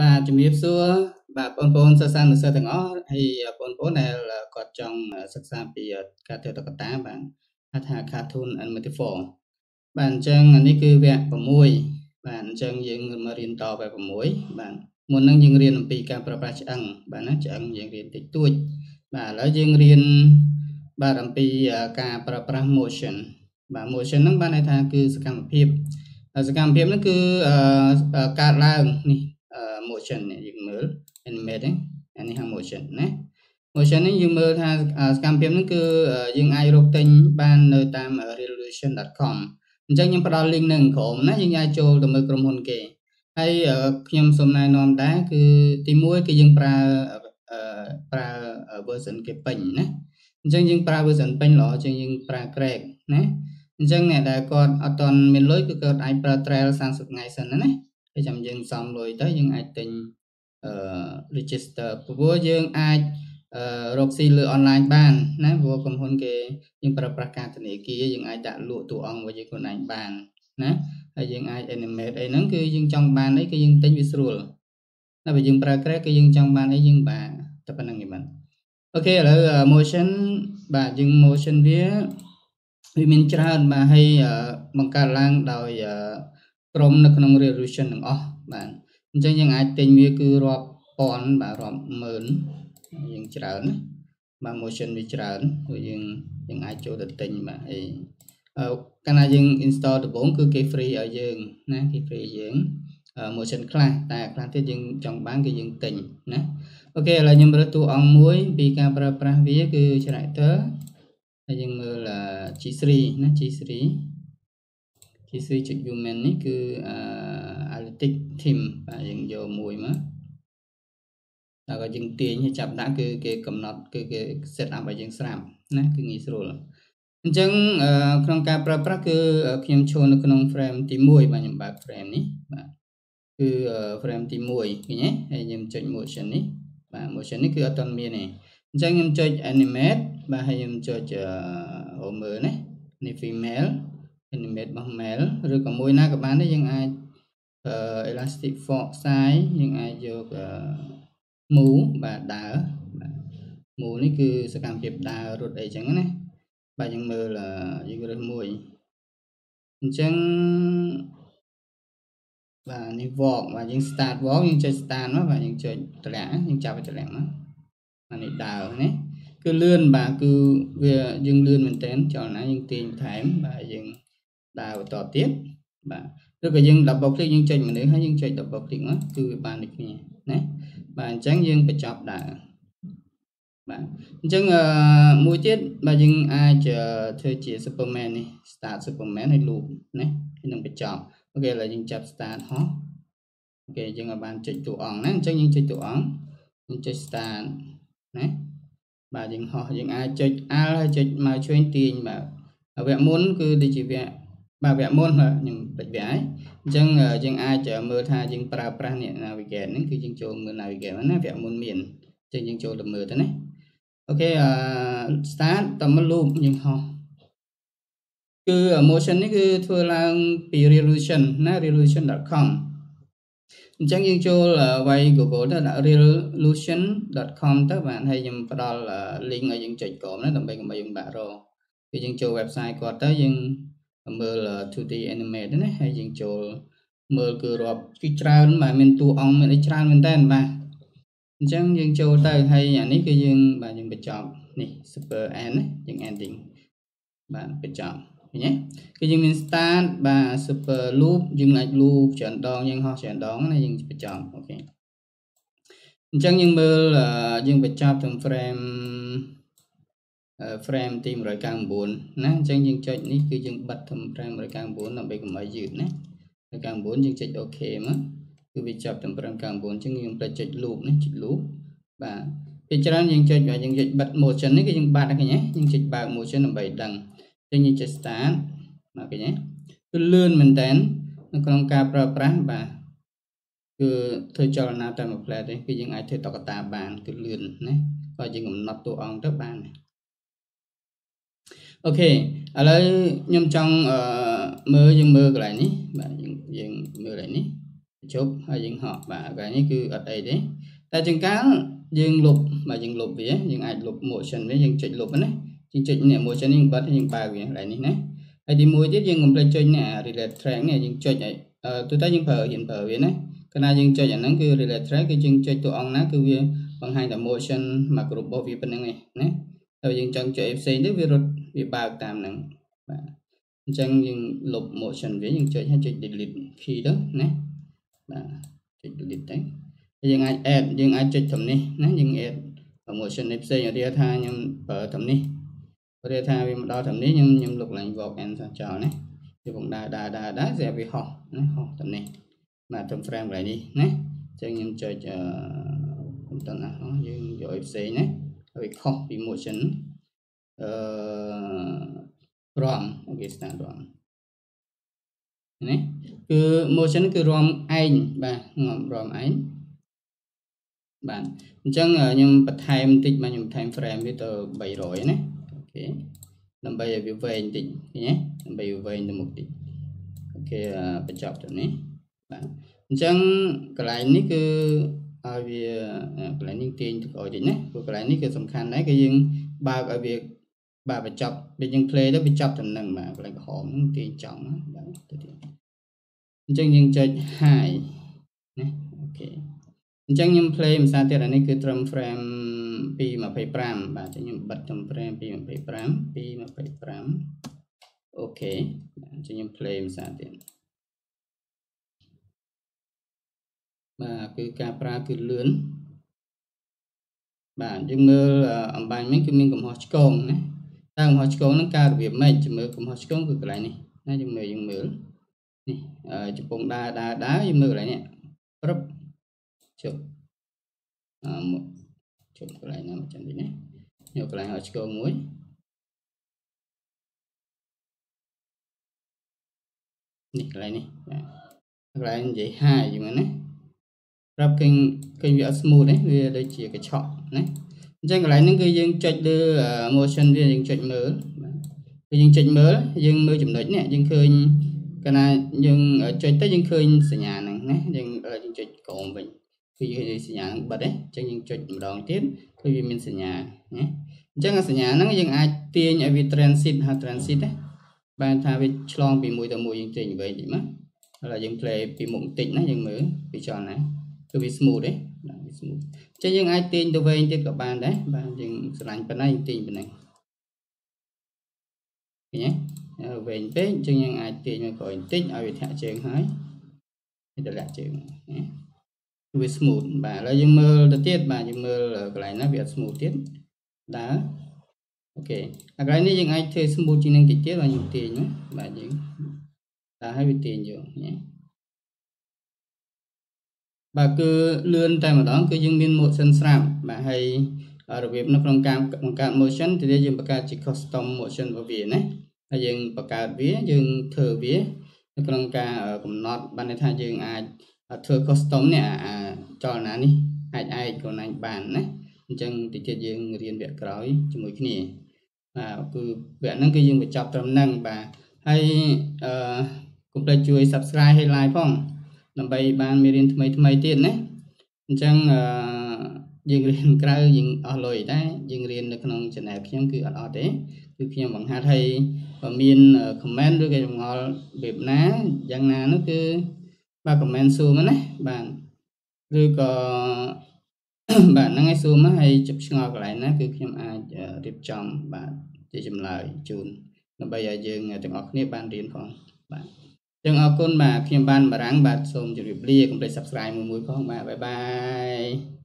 បាទជំរាបសួរបាទបងប្អូនសិស្សានុសិស្សទាំងអស់ហើយបងប្អូនដែលគាត់ចង់សិក្សាពីការធ្វើតុក្កតាបាទហៅថា cartoon and metaphor បាទអញ្ចឹងនេះគឺវគ្គ6បាទអញ្ចឹងយើងមករៀនតវគ្គ6បាទមុននឹងយើងរៀនអំពីការប្រើប្រាស់ឆ្អឹងបាទណាឆ្អឹងយើងរៀនតិចតួចបាទឥឡូវយើងរៀនបាទអំពីការប្រើប្រាស់ motion បាទ motion ហ្នឹងបានន័យថាគឺសកម្មភាពសកម្មភាពហ្នឹងគឺកើតឡើងនេះ motion នេះយើងមើល animate អានេះហៅ motion ណា motion នេះយើងមើលថាសកម្មភាពហ្នឹងគឺយើងអាចរកទិញបាននៅតាម revolution.com អញ្ចឹងខ្ញុំផ្ដល់ link នៅក្រោមណាយើងអាចចូលទៅមើលក្រុមហ៊ុនគេហើយខ្ញុំសូមណែនាំដែរគឺទី1គឺយើងប្រើប្រើ version គេពេញណាអញ្ចឹងយើងប្រើ version ពេញល្អជាងយើងប្រើ crack ណាអញ្ចឹងអ្នកដែលគាត់អត់ទាន់មានលុយគឺគាត់អាចប្រើ trial 30ថ្ងៃសិនណា ហើយចាំយើងសំលុយទៅយើងអាចទិញអឺ register ព្រោះយើងអាចរកស៊ីលើអនឡាញបានណាព្រោះក្រុមហ៊ុនគេយើងប្រើប្រាស់ការធនាគារយើងអាចដាក់លក់តួអង្គរបស់យើងខ្លួនឯងបានណាហើយយើងអាច animate អីហ្នឹងគឺយើងចង់បានអីគឺយើងទិញវាស្រួលតែបើយើងប្រើ Crack គឺយើងចង់បានអីយើងបានតែប៉ុណ្្នឹងឯងបាទអូខេឥឡូវ motion បាទយើង motion វាវាមានច្រើនបាទហើយបង្កើតឡើងដោយ ក្រុមនៅក្នុង resolution ទាំងអស់បាទអញ្ចឹងយើងអាចទិញវាគឺរាប់ពាន់បាទរាប់ម៉ឺនយើងច្រើនណាបាទ motion វាច្រើនព្រោះយើងយើងអាចចូលទៅទិញបាទហើយកាលណាយើង install ដំបូងគឺគេ free ឲ្យយើងណាគេ free យើង motion ខ្លះតែខ្លះទៀតយើងចង់បានគឺយើងទិញណាអូខេឥឡូវខ្ញុំរើសតួអង្គមួយ ពីការប្រើប្រាស់វាគឺ character ហើយយើងមើល G3 ណា G3 G3.human នេះគឺ analytic team បាទយើងយកមួយមកតែក៏យើងទាញឲ្យចាប់ដាក់គឺគេកំណត់គឺគេ set up ឲ្យយើងស្រាប់ណាគឺងាយស្រួលអញ្ចឹងក្នុងការប្រើប្រាស់គឺខ្ញុំចូលនៅក្នុង frame ទី1បាទខ្ញុំបើក frame នេះបាទគឺ frame ទី1ឃើញទេហើយខ្ញុំចុច motion នេះបាទ motion នេះគឺអត់ទាន់មានទេអញ្ចឹងខ្ញុំចុច animate បាទហើយខ្ញុំចុចអូមើលណានេះ female animate របស់ male ឬក៏មួយណាក៏បានដែរយើងអាច elastic fork size យើងអាចយក move បាទដើរបាទ move នេះគឺសកម្មភាពដើររត់អីចឹងណាបាទយើងមើលយើងរើសមួយអញ្ចឹងបាទនេះ walk បាទយើង start walk យើងចុច start មកបាទយើងចុចតម្លាក់យើងចាប់វាតម្លាក់មកអានេះដើរណាគឺលឿនបាទគឺវាយើងលឿនមែនតើចលនាយើងទាញបន្ថែមបាទយើង ដើរបន្តទៀតបាទឬក៏យើង double click យើងចុចមនុស្សហើយយើងចុច double click មកគឺវាបានដូចគ្នាណាបាទអញ្ចឹងយើងបញ្ចប់ដើរបាទអញ្ចឹងមួយទៀតបាទយើងអាចធ្វើជា Superman នេះ start Superman ហើយ loop ណាហើយនឹងបញ្ចប់អូខេឥឡូវយើងចាប់ start ហោះអូខេយើងឲ្យបានចុចតួអង្គណាអញ្ចឹងយើងចុចតួអង្គយើងចុច start ណាបាទយើងហោះយើងអាចចុច Alt ហើយចុចមកឆ្វេងទាញបាទវគ្គមុនគឺដូចជាវគ្គ បាទវគ្គមុនខ្ញុំពេចវគ្គហើយអញ្ចឹងយើងអាចមើលថាយើងប្រើប្រាស់នេះ navigate ហ្នឹងគឺយើងចូលមើល navigate ណាវគ្គមុនមានអញ្ចឹងយើងចូលទៅមើលទៅណាអូខេអឺ start តមក loop យើងហោះគឺ motion នេះគឺធ្វើឡើងពី resolution ណា resolution.com អញ្ចឹងយើងចូលវាយ Google ទៅដាក់ resolution.com ទៅបាទហើយខ្ញុំផ្ដល់ link ឲ្យយើងចុចក្រោមណាដើម្បីកុំឲ្យយើងបាក់រកគឺយើងចូល website គាត់ទៅយើង មើល 2D animate ណាហើយយើងចូលមើលគឺរាប់គឺច្រើនបាទមានតួអង្គមានអីច្រើនមែនតើបាទអញ្ចឹងយើងចូលទៅហើយអានេះគឺយើងបាទយើងបញ្ចប់នេះ super end ណាយើង ending បាទបញ្ចប់ឃើញទេគឺយើងមាន start បាទ super loop យើងអាច loop ច្រើនដងយើងហោះច្រើនដងណាយើងបញ្ចប់អូខេអញ្ចឹងយើងមើលយើងបញ្ចប់ទាំង frame frame ទី199ណាអញ្ចឹងយើងចុចនេះគឺយើងបិទត្រឹម frame 199ដើម្បីកុំឲ្យយឺតណា199យើងចុច OK មកគឺវាចាប់ត្រឹម599អញ្ចឹងយើងផ្លេចចុច loop នេះចុច loop បាទពេលច្រើនយើងចុចយើងចុចបិទ motion នេះគឺយើងបាត់ឃើញទេយើងចុចបើក motion ដើម្បីដឹងអញ្ចឹងយើងចុច start មកឃើញទេគឺលឿនមែនតើនៅក្នុងការប្រើប្រាស់បាទគឺធ្វើចលនាតែមួយផ្លែទេគឺយើងអាចធ្វើតកតាបានគឺលឿនណាក៏យើងកំណត់តួអង្គទៅបាន អូខេឥឡូវខ្ញុំចង់អឺមើលយើងមើលកន្លែងនេះបាទយើងយើងមើលកន្លែងនេះជប់ហើយយើងហក់បាទកាលនេះគឺអត់អីទេតែចង្កាលយើងលុបបាទយើងលុបវាយើងអាចលុប motion វាយើងចុចលុបណាយើងចុចនេះ motion នេះបិទយើងបើកវាកន្លែងនេះណាហើយទីមួយទៀតយើងកុំភ្លេចចុចនេះ relate track នេះយើងចុចឲ្យទូទៅយើងប្រើហ៊ានប្រើវាណាកាលណាយើងចុចអាហ្នឹងគឺ relate track គឺយើងចុចតួអង្គណាគឺវាបង្ហាញតែ motion មកគ្រប់របស់វាប៉ុណ្្នឹងឯងណាហើយយើងចង់ចុចផ្សេងទៅវារត់ វាបើកតាមហ្នឹងបាទអញ្ចឹងយើងលុប motion វាយើងចុចហើយចុច delete key ទៅណាបាទចុច delete ទៅហើយយើងអាច add យើងអាចចុចត្រឹមនេះណាយើង add motion នេះផ្សេងឧទាហរណ៍ថាខ្ញុំប្រើត្រឹមនេះឧទាហរណ៍ថាវាមកដល់ត្រឹមនេះខ្ញុំខ្ញុំលុបឡើង walk and ចោលណាវាកំដើរដើរដើរដើរស្រាប់វាហោះណាហោះត្រឹមនេះបាទត្រឹម frame កន្លែងនេះណាអញ្ចឹងខ្ញុំចុចអឺ content ណាហោះយើងយកឲ្យផ្សេងណាហើយខុសពី motion អឺ ROM អូខេ start ROM នេះគឺ motion គឺ ROM ឯងបាទងាប់ ROM ឯងបាទអញ្ចឹងខ្ញុំបន្ថែមបន្តិចបាទខ្ញុំបន្ថែម frame វាទៅ300ណា OK ដើម្បីឲ្យវាវែងបន្តិចឃើញទេដើម្បីវាវែងទៅមុខតិចOK បញ្ចប់ទៅនេះបាទអញ្ចឹងកន្លែងនេះគឺឲ្យវាកន្លែងនេះទាញទៅក្រោយតិចណាព្រោះកន្លែងនេះគឺសំខាន់ដែរគឺយើងបើកឲ្យវា បាទបញ្ចប់ដូចយើង play ទៅវាចប់ត្រឹមហ្នឹងបាទកន្លែងក្រហមហ្នឹងទាញចង់បាទទៅទៀតអញ្ចឹងយើងចុច high ណាអូខេអញ្ចឹងខ្ញុំ play ភាសាទៀតអានេះគឺត្រឹម frame 225បាទខ្ញុំបិទត្រឹម frame 225 225 OKអញ្ចឹងខ្ញុំ play ភាសាទៀតបាទគឺការប្រើគឺលឿនបាទយើងមើលអំបញ្ញមិញគឺមានកំហុសឆ្គងណា តើកំហុសឆ្គងហ្នឹងការរបៀបម៉េចជំមើលកំហុសឆ្គងគឺកន្លែងនេះណាយើងមើលយើងមើលនេះចំពងដើរដើរដើរយើងមើលកន្លែងនេះព្រឹបជប់អឺជប់កន្លែងណាមកចឹងនេះណាយកកន្លែងហោឆ្គងមួយនេះកន្លែងនេះបាទកន្លែងនិយាយហាយហ្នឹងណាប្រាប់ឃើញឃើញវាអត់ smooth ទេវាដូចជាកញ្ឆក់ណា អញ្ចឹងកន្លែងហ្នឹងគឺយើងចុចលើ motion វាយើងចុចមើលគឺយើងចុចមើលយើងមើលចំណុចនេះយើងឃើញកាលណាយើងចុចទៅយើងឃើញសញ្ញាហ្នឹងណាយើងយើងចុចក្រោមវិញគឺយើងឃើញសញ្ញាហ្នឹងបិទទេអញ្ចឹងយើងចុចម្ដងទៀតគឺវាមានសញ្ញាណាអញ្ចឹងសញ្ញាហ្នឹងយើងអាចទាញឲ្យវា transit ហៅ transit ណាបានថាវាឆ្លងពីមួយទៅមួយយើងទាញវែងតិចមកហើយយើង play ពីមុខបន្តិចណាយើងមើលពីចន់ណាគឺវា smooth ទេ បាទវា smooth ចឹងយើងអាចទាញទៅវែងទៀតក៏បានដែរបាទយើងស្រឡាញ់ប៉ុណ្ណាយើងទាញប៉ុណ្ណឹងឃើញទេវែងពេកអញ្ចឹងយើងអាចទាញមកក្រោយបន្តិចឲ្យវាធាក់ជើងហើយវាតម្លាក់ជើងណាវា smooth បាទឥឡូវយើងមើលទៅទៀតបាទយើងមើលកន្លែងណាវាអត់ smooth ទៀតដើរអូខេអាកន្លែងនេះយើងអាចធ្វើ smooth ជាងនឹងតិចទៀតបាទយើងទាញបាទយើងដើរឲ្យវាទាញយកណា បាទគឺលឿនតែម្ដងគឺយើងមាន motion ស្រាប់បាទហើយរបៀបនៅក្នុងការបង្កើត motion ទីនេះយើងបង្កើតជា custom motion របស់វាណាហើយយើងបង្កើតវាយើងធ្វើវានៅក្នុងការកំណត់បានន័យថាយើងអាចធ្វើ custom នេះអាចលនានេះអាចឯកខ្លួនឯងបានណាអញ្ចឹងតិចទៀតយើងរៀនវគ្គក្រោយជាមួយគ្នាបាទគឺវគ្គហ្នឹងគឺយើងបញ្ចប់ត្រឹមហ្នឹងបាទហើយអឺកុំភ្លេចជួយ subscribe ហើយ like ផង ដើម្បីបានមេរៀនថ្មីថ្មីទៀតណាអញ្ចឹងអឺយើងរៀនក្រៅយើងអស់លុយតែយើងរៀននៅក្នុង channel ខ្ញុំគឺអត់អត់ទេគឺខ្ញុំបង្ហាត់ឲ្យបើមាន comment ឬក៏ចម្ងល់របៀបណាយ៉ាងណានោះគឺបាទ comment សួរមកណាបាទឬក៏បាទហ្នឹងឲ្យសួរមកហើយជិបឆ្ងល់កន្លែងណាគឺខ្ញុំអាចរៀបចំបាទជាចម្លើយជូនដើម្បីឲ្យយើងទាំងអស់គ្នាបានរៀនផងបាទ ចឹងអរគុណបាទខ្ញុំបានបារាំងបាទសូមជម្រាបលាកុំភ្លេច Subscribe មួយមួយផងបាទបាយបាយ